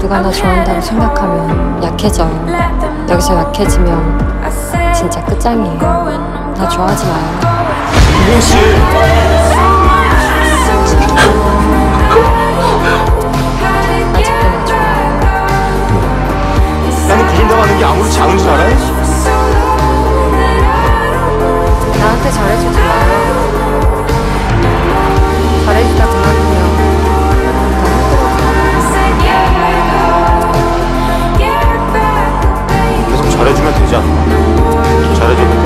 누가 나 좋아한다고 생각하면 약해져. 여기서 약해지면 진짜 끝장이에요. 나 좋아하지 마요. 이경 씨. 아직도 나 좋아해요. 나는 구슬당하는 게 아무리 작은 줄 알아요? 나한테 잘해주지 마 这样，查的就。